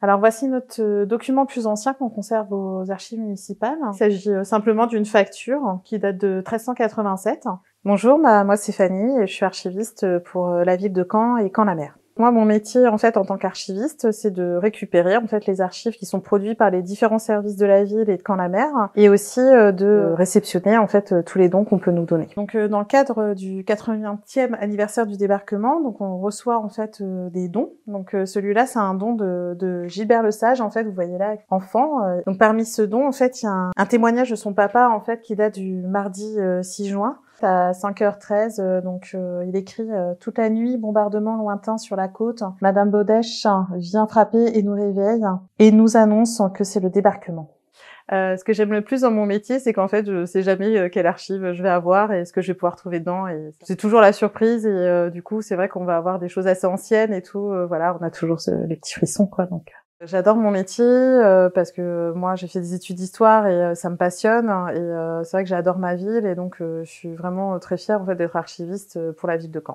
Alors voici notre euh, document plus ancien qu'on conserve aux archives municipales. Il s'agit euh, simplement d'une facture qui date de 1387. Bonjour, moi c'est Fanny et je suis archiviste pour la ville de Caen et Caen-la-Mer. Moi, mon métier, en fait, en tant qu'archiviste, c'est de récupérer, en fait, les archives qui sont produites par les différents services de la ville et de Camp-la-Mer, et aussi euh, de réceptionner, en fait, euh, tous les dons qu'on peut nous donner. Donc, euh, dans le cadre du 80e anniversaire du débarquement, donc, on reçoit, en fait, des dons. Donc, celui-là, c'est un don de, de, Gilbert Le Sage, en fait, vous voyez là, enfant. Donc, parmi ce don, en fait, il y a un, un témoignage de son papa, en fait, qui date du mardi 6 juin, à 5h13, euh, donc euh, il écrit euh, toute la nuit, bombardement lointain sur la côte. Madame Baudèche vient frapper et nous réveille et nous annonce que c'est le débarquement. ce que j'aime le plus dans mon métier, c'est qu'en fait, je sais jamais quelle archive je vais avoir et ce que je vais pouvoir trouver dedans. Et c'est toujours la surprise. Et du coup, c'est vrai qu'on va avoir des choses assez anciennes et tout. voilà, on a toujours les petits frissons, quoi. Donc. J'adore mon métier euh, parce que moi j'ai fait des études d'histoire et euh, ça me passionne et euh, c'est vrai que j'adore ma ville et donc je suis vraiment très fière en fait d'être archiviste pour la ville de Caen.